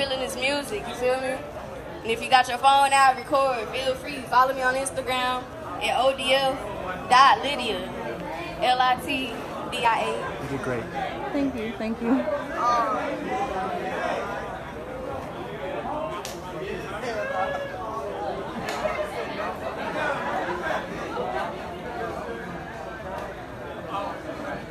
feeling this music, you feel me? And if you got your phone out, record, feel free. Follow me on Instagram at odf.litdia, L-I-T-D-I-A. You did great. Thank you, thank you.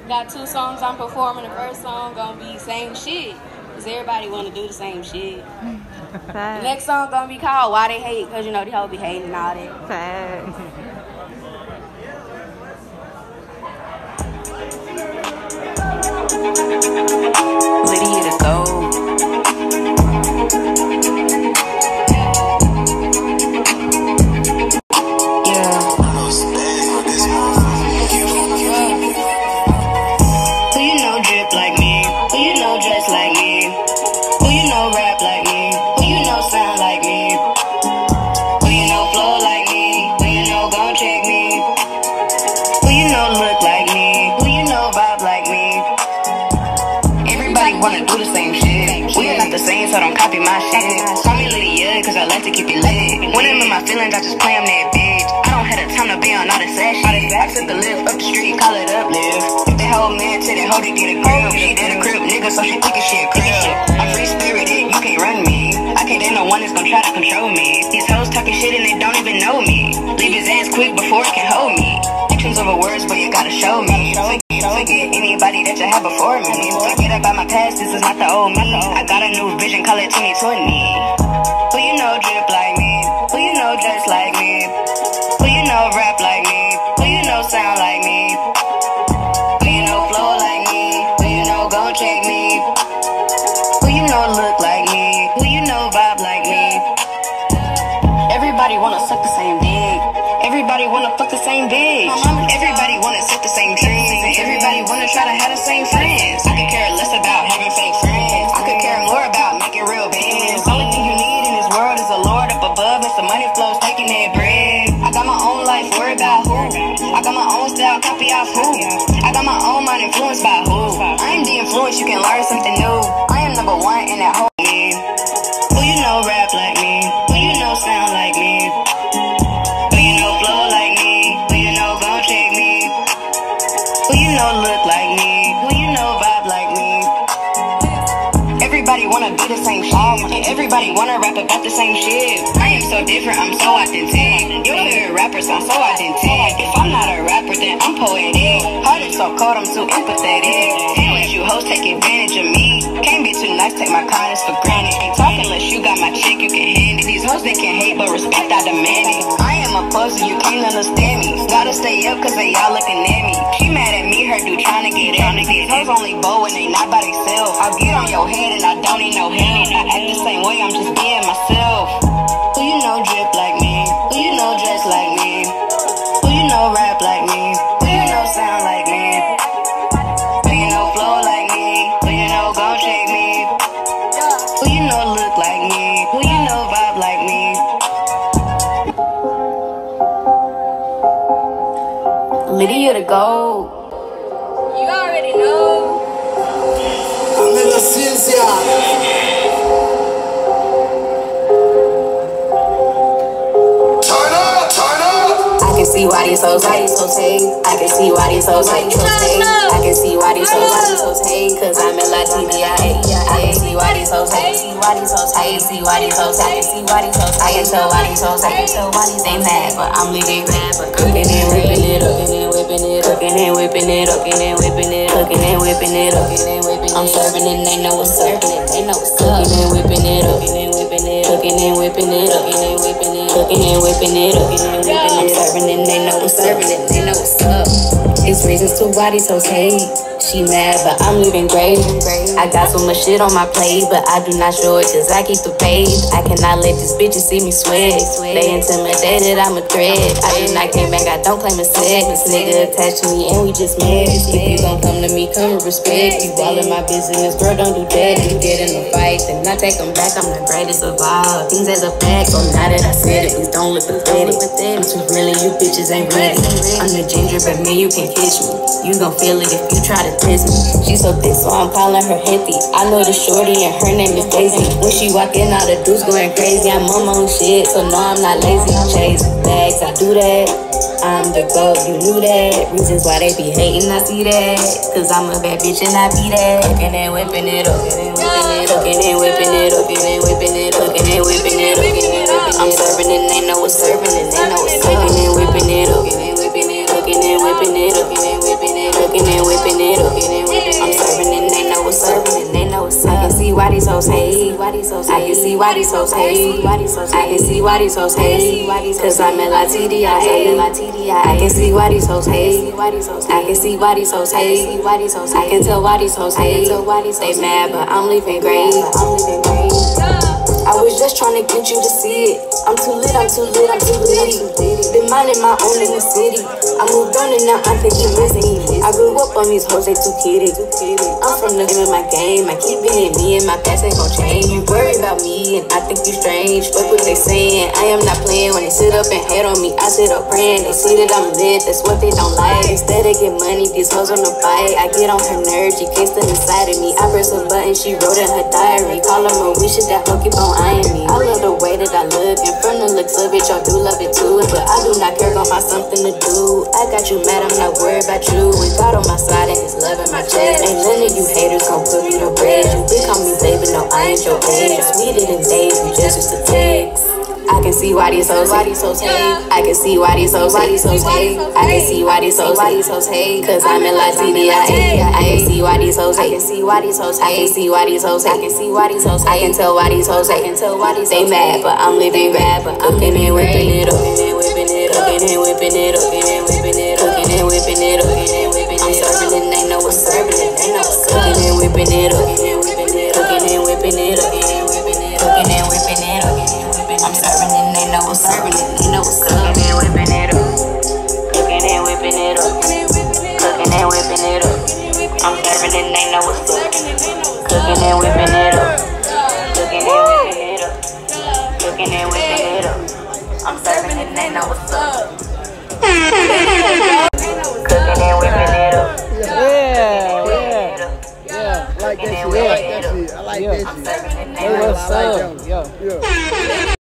Got two songs I'm performing. The first song gonna be same shit. Cause everybody wanna do the same shit. The Facts. next song gonna be called Why They Hate, cause you know they all be hating and all that. Facts. Wanna do the same shit. We are not the same, so don't copy my shit. Call me Litdia, cause I like to keep it lit. When I'm in my feelings, I just play 'em that bitch. I don't have the time to be on all this ass shit. I took the lift up the street, call it uplift. If the whole man to the hoe to get a grip. She did a crib, nigga, so she think shit crib. I'm free spirited, you can't run me. I can't date no one that's gonna try to control me. These hoes talking shit and they don't even know me. Leave his ass quick before it can hold me. Actions over words, but you gotta show me. Forget anybody that you had before me. Forget about my past, this is not the old me. I got a new vision, call it 2020. Who you know drip like me? Who you know dress like me? Who you know rap like me? Who you know sound like me? Who you know flow like me? Who you know gon' check me? Who you know look like me? Who you know vibe like me? Everybody wanna suck the same dick. Everybody wanna fuck the same bitch. Everybody wanna suck the same dreams. I got my own style, copy off who. I got my own mind influenced by who. I am the influence, you can learn something new. I am number one in that whole. Who you know rap like me? Who you know sound like me? Who you know flow like me? Who you know gon' check me? Who you know look like me? Who you know vibe like me? Everybody wanna do the same shit. Everybody wanna rap about the same shit. I am so different, I'm so authentic. Your favorite rapper sound so authentic. So cold, I'm too empathetic. Can't you hoes take advantage of me. Can't be too nice, take my kindness for granted. Ain't talking unless you got my check, you can hand it. These hoes, they can hate, but respect, I demand it. I am a puzzle, you can't understand me. Gotta stay up, cause they all looking at me. She mad at me, her dude trying to get at me. These hoes only bow when they not by themselves. I'll get on your head and I don't need no help. I act the same way, I'm just being myself. Litdia the gold. You already know. I'm in la ciencia. Turn up, turn up. I can see why these hoes hate, so take. I can see why these hoes hate, so take. I can see why these hoes hate, so take. Cause I'm in Litdia. Eh, I can see why these hoes hate. I can see why these hoes hate. I can see why these hoes hate. I can tell why these hoes hate. They mad, but I'm leaving mad. But cooking and whipping it up, and whipping it cooking and whipping it cooking and whipping it cooking and whipping it cooking and whipping it. I'm serving and they know what's up. They know what's. Cooking and whipping it cooking and whipping it cooking and whipping it cooking and whipping it cooking and whipping it cooking and whipping it. I'm serving and they know what's serving and It's reasons to why these hoes hate. She mad, but I'm leaving great. I got so much shit on my plate, but I do not show it cause I keep the faith. I cannot let these bitches see me sweat. They intimidated, I'm a threat. I do not came back, I don't claim a set. This nigga attached to me and we just met. If you gon' come to me, come with respect. You all in my business, girl, don't do that. You get in a fight, then I take them back. I'm the greatest of all. Things as a fact, so now that I said it, please don't look pathetic. I'm too real and you bitches ain't ready. I'm the ginger, but me, you can kiss me. You gon' feel it if you try to test me. She so thick, so I'm calling her Hetty. I know the shorty and her name is Daisy. When she walk in, all the dudes going crazy. I'm on my own shit, so no, I'm not lazy. Chase bags, I do that. I'm the GOAT, you knew that. Reasons why they be hating, I see that. Cause I'm a bad bitch and I be that. And whipping it up, and whipping it up, and whipping it up, and whipping it up, and whipping it up. I'm serving and they know what's serving and they know what's serving whipping it up, whipping it up, whipping it up, whipping it up. I'm serving and they know what's serving and they know what's serving. I can see why these hoes hate. I can see why these hoes hate. I can see why these hoes hate. Cause I'm in La TD, I can see why these hoes hate. I can see why these hoes hate. I can tell why these hoes hate. They mad, but I'm leaving great. I was just trying to get you to see it. I'm too lit, I'm too lit, I'm too litty. Minding my own in the city. I moved on and now I think you on these hoes, they too kiddie. I'm from the end of my game. I keep being me and my past ain't gon' change. You worry about me and I think you strange. Fuck what they saying. I am not playing when they sit up and hate on me. I sit up praying. They see that I'm lit. That's what they don't like. Instead of get money, these hoes wanna fight. I get on her nerves. She can't stand inside of me. I press a button. She wrote in her diary. Call her Marisha. That hoe keep on eyeing me. I love the way that I look. And from the looks of it, y'all do love it too. But I do not care. Gon' find something to do. I got you mad. I'm not worried about you. With God on my side and his love in my chest. Ain't none of you haters gon' put me to rest. You think call me baby, no, I ain't your age. Sweeter than days, we just used to text. I can see why these hoes, why these hoes hate. I can see why these hoes, why these hate. I can see why these hoes, why these hate. Cause I'm in Litdia. I can see why these hoes hate. I can see why these hoes hate. I can see why these hoes. I can see why these hoes. I can tell why these hoes. I can they mad, but I'm living bad. But I'm living whipping it up, and whipping it up, and whipping it up, whipping it up, it up, and whipping it up, it up, and whipping it up, it up. I'm serving and they know what's serving, and they know what's cooking and whipping it up, cooking and whipping it up, cooking and whipping it up. I'm serving and they know what's up, cooking and whipping it up, cooking and whipping it up, cooking and whipping it up. I'm serving and they know what's up. Cooking and whipping it up. like that shit. I like that shit. I like that shit. I like that shit. Yeah. Yeah.